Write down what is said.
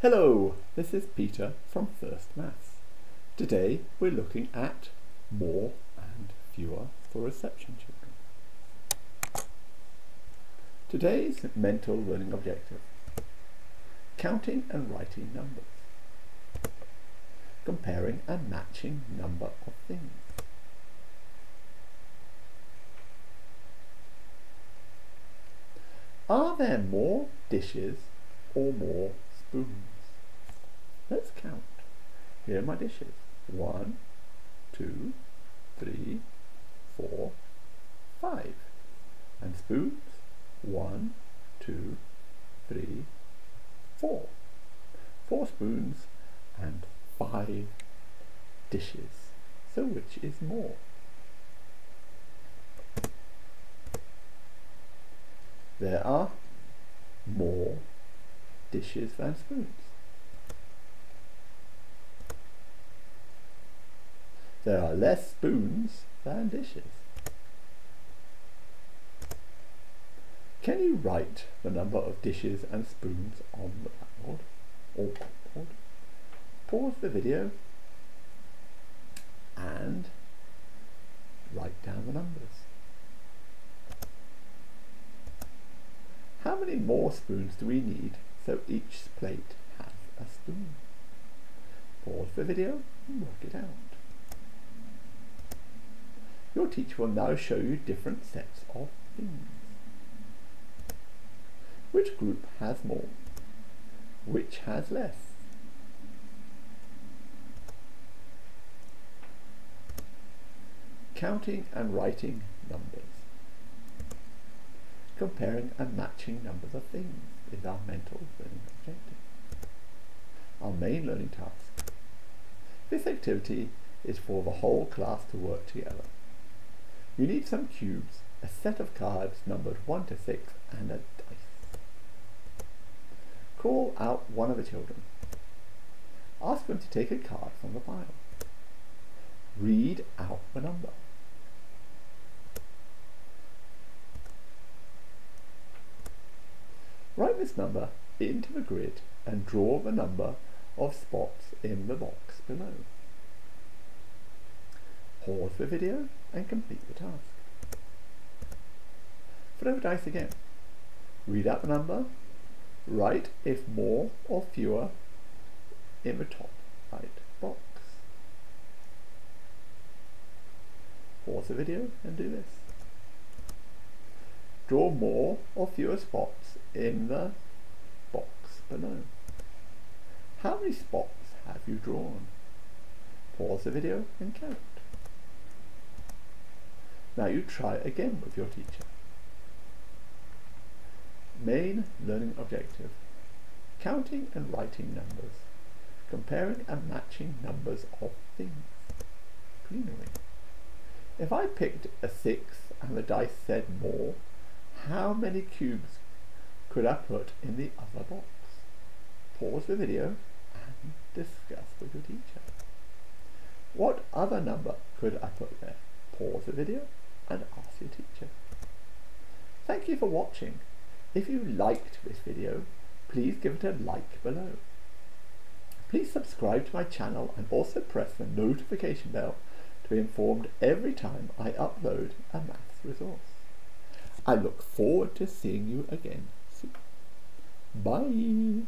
Hello, this is Peter from First Maths. Today we're looking at more and fewer for reception children. Today's mental learning objective, counting and writing numbers, comparing and matching number of things. Are there more dishes or more spoons? Let's count. Here are my dishes. One, two, three, four, five. And spoons? One, two, three, four. Four spoons and five dishes. So which is more? There are more dishes than spoons. There are less spoons than dishes. Can you write the number of dishes and spoons on the blackboard or whiteboard? Pause the video and write down the numbers. How many more spoons do we need so each plate has a spoon? Pause the video and work it out. Your teacher will now show you different sets of things. Which group has more? Which has less? Counting and writing numbers. Comparing and matching numbers of things is our mental learning objective. Our main learning task. This activity is for the whole class to work together. You need some cubes, a set of cards numbered 1 to 6 and a dice. Call out one of the children. Ask them to take a card from the pile. Read out the number. Write this number into the grid and draw the number of spots in the box below. Pause the video and complete the task. Throw the dice again. Read out the number. Write if more or fewer in the top right box. Pause the video and do this. Draw more or fewer spots in the box below. How many spots have you drawn? Pause the video and count. Now you try again with your teacher. Main learning objective. Counting and writing numbers. Comparing and matching numbers of things. Plenary. If I picked a 6 and the dice said more, how many cubes could I put in the other box? Pause the video and discuss with your teacher. What other number could I put there? Pause the video and ask your teacher. Thank you for watching. If you liked this video, please give it a like below. Please subscribe to my channel and also press the notification bell to be informed every time I upload a maths resource. I look forward to seeing you again soon. Bye!